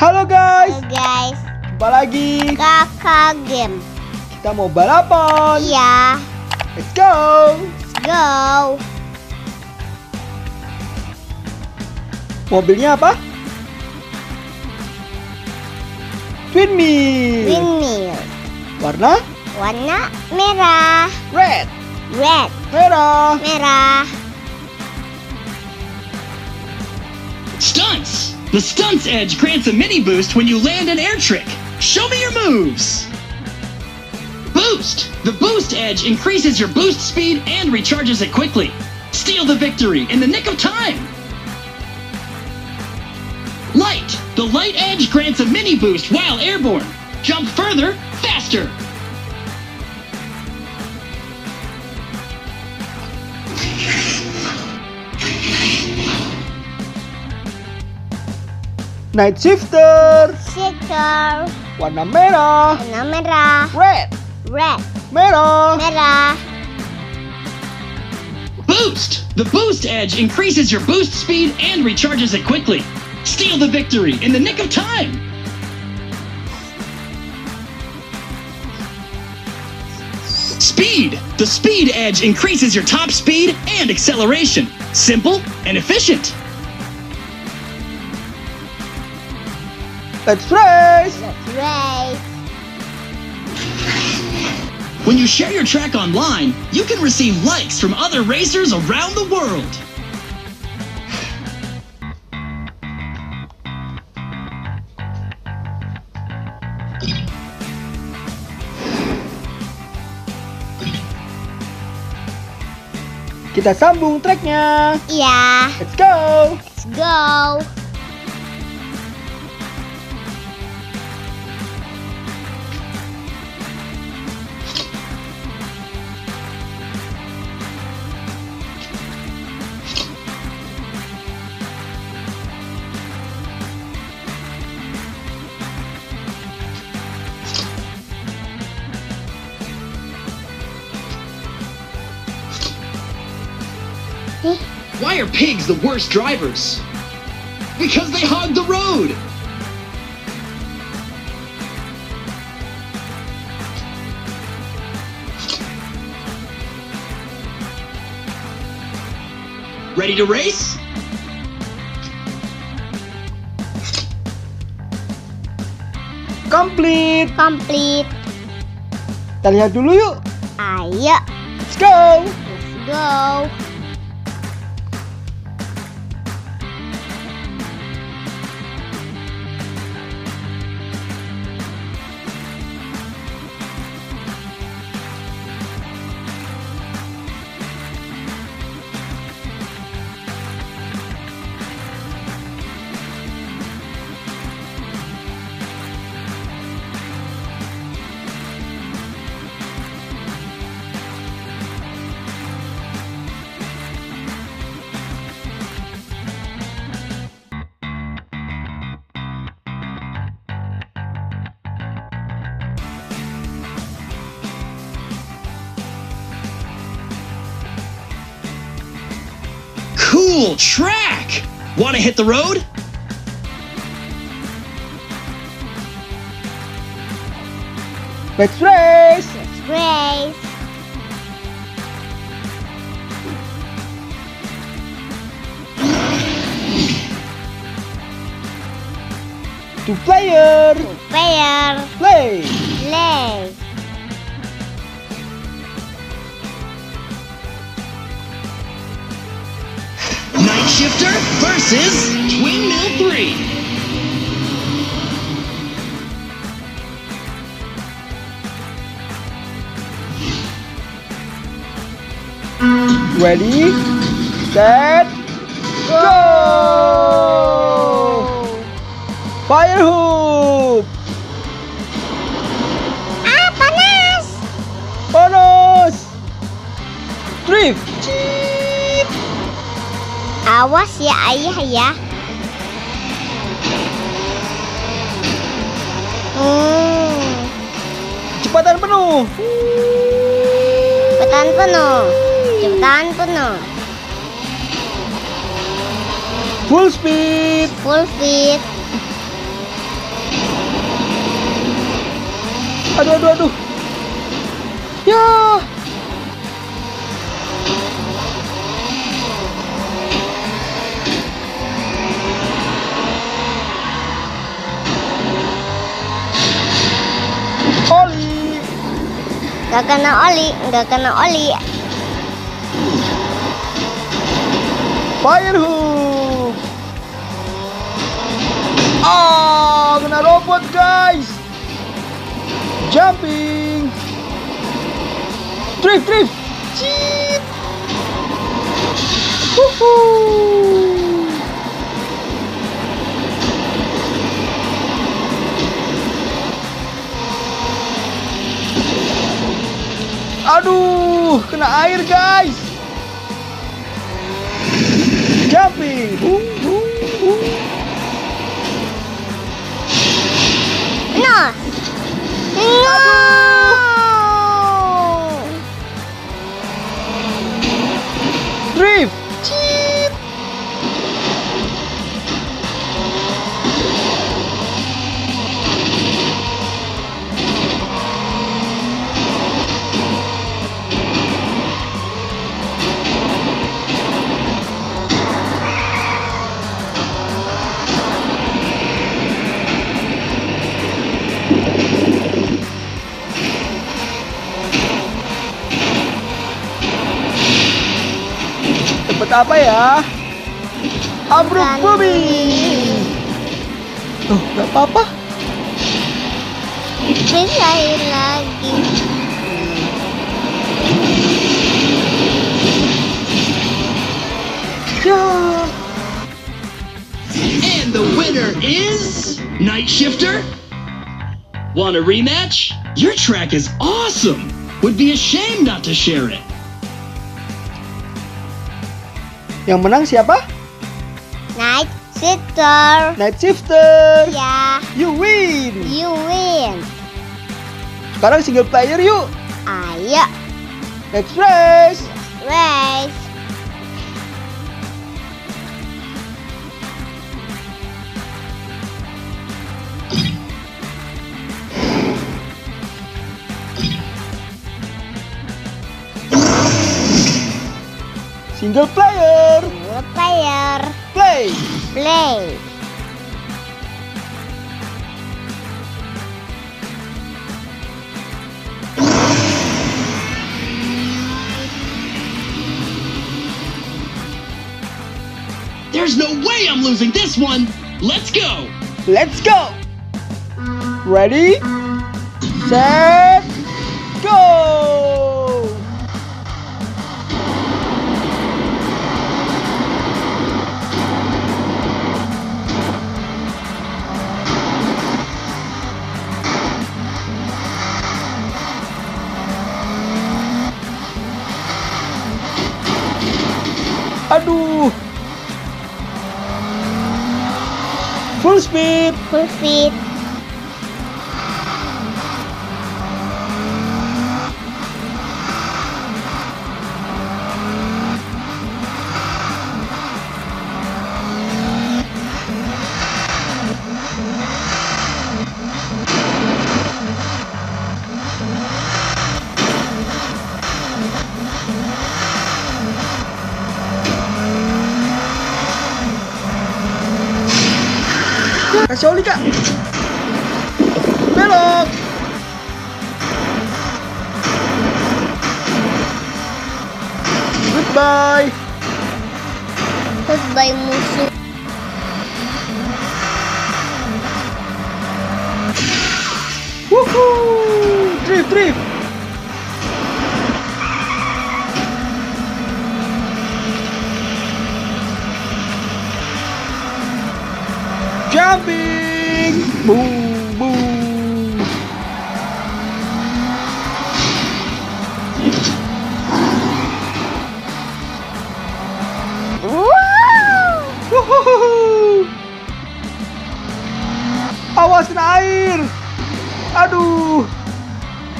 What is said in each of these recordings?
Halo guys, Halo guys, jumpa lagi. kakak game. Kita mau balapan. Iya, Let's go. let's go. Mobilnya apa? Twin Wheel. Windmill. Warna Warna merah. red. Red, Merah. merah. Stunts! The Stunts Edge grants a mini boost when you land an air trick. Show me your moves! Boost! The Boost Edge increases your boost speed and recharges it quickly. Steal the victory in the nick of time! Light! The Light Edge grants a mini boost while airborne. Jump further, faster! Night Shifter. Shifter. Warna merah. Warna merah. Red. Red, Merah. merah. Boost! The Boost Edge increases your boost speed and recharges it quickly. Steal the victory in the nick of time! Speed! The Speed Edge increases your top speed and acceleration. Simple and efficient. Let's race. Let's race. When you share your track online, you can receive likes from other racers around the world. Kita sambung treknya. Iya, Let's go. let's go. Why are pigs the worst drivers? Because they hog the road! Ready to race? Complete. Complete. Kita lihat dulu yuk. Ah, Ayo, Let's go. let's go. Cool track! Want to hit the road? Let's race. Let's race. Two player. Player, Play. play. Shifter versus Twin Mill 3. Ready. Set. Go. Fire hoop. Awas ya ayah ya. Hmm. Cepatan penuh. Cepatan penuh. Cepatan penuh. Full speed. Full speed. Aduh aduh aduh. Ya. Kena oli, gak kena oli. Fire hook. Ah, kena robot guys. Jumping. Drift, drift. Cheat. Woohoo. Aduh, kena air guys. Jumping. Boom, Dapat apa ya? Ambruk Bukan bumi. Oh, nggak apa-apa. Pisahin lagi. Ya. And the winner is Night Shifter. Want a rematch? Your track is awesome. Would be a shame not to share it. Yang menang siapa? Night sister. Night Shifter. Ya, You win. you win. Sekarang single player yuk. Ayo, Next race. race. Single player. Single player. Play. Play. There's no way I'm losing this one. Let's go. Let's go. Ready? Set. Go. Aduh. Full speed. Full speed. Kasih oli kak. Belok. Goodbye. Goodbye musuh. Woohoo! Drift, drift. Jumping. Boom, boom. Wow. Awas kena air. Aduh.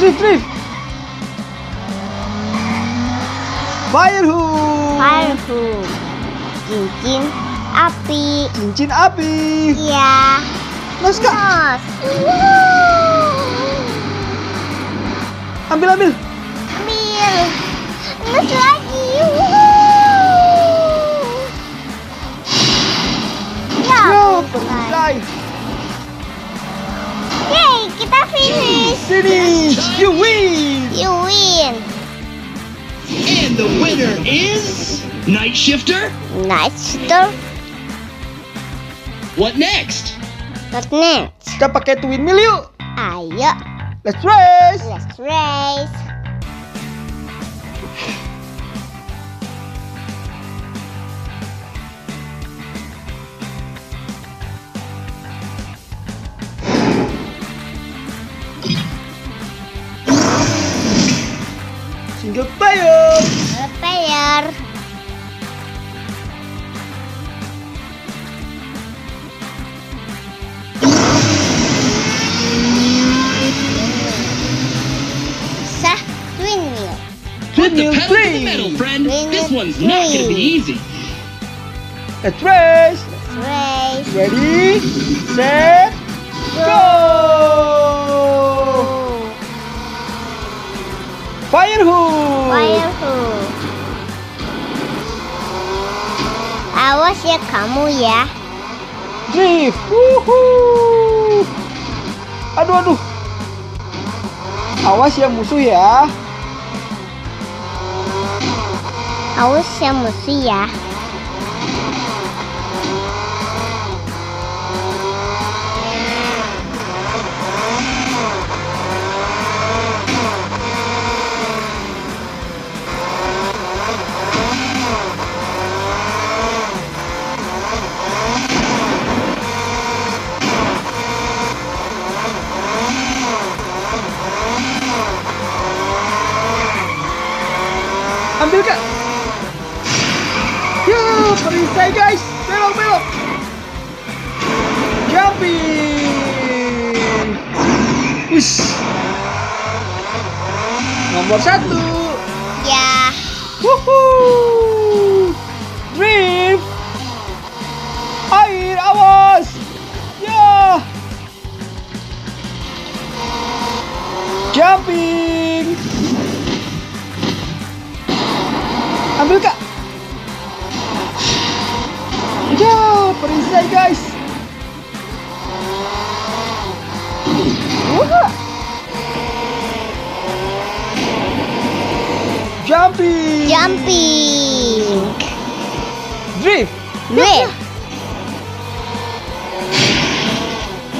Drift, drift. Fire hook. Fire hook. Cincin api. Cincin api. Iya. Nos kak. Nos. Ambil ambil. Ambil. Nges lagi. Ya, perisai. Yeay, kita finish. Finish. You win. You win. And the winner is Night Shifter. Nice store. What next? What next? Kita pakai twin mill yuk. Ayo, Let's race. let's race. Single player. Player. To the three. metal, friend. Twin This one's not gonna be easy. Let's race. Let's race. Ready, set, go. Fire hook. Fire hook. Awas ya kamu ya. Drift. Wuhu. Aduh aduh. Awas ya musuh ya. 好羡 xe 鸭 Nomor satu. Jumping! Jumping. Drift! Drift.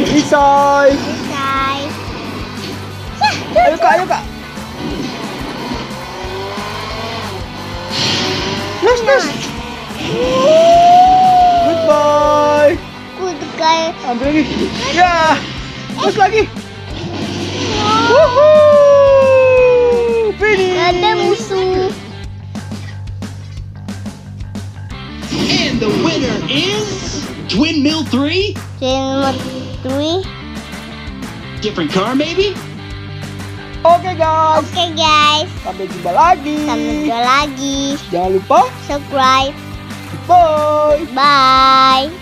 Perisai! Selesai. Ayo kak, ayo kak. Terus, terus. Goodbye. Good guy. Ambil lagi. Ya. Terus lagi. Twin Mill 3? Twin three. Different car, maybe? Oke guys. Oke guys. Sampai jumpa lagi. Sampai jumpa lagi. Jangan lupa Subscribe. bye. Bye.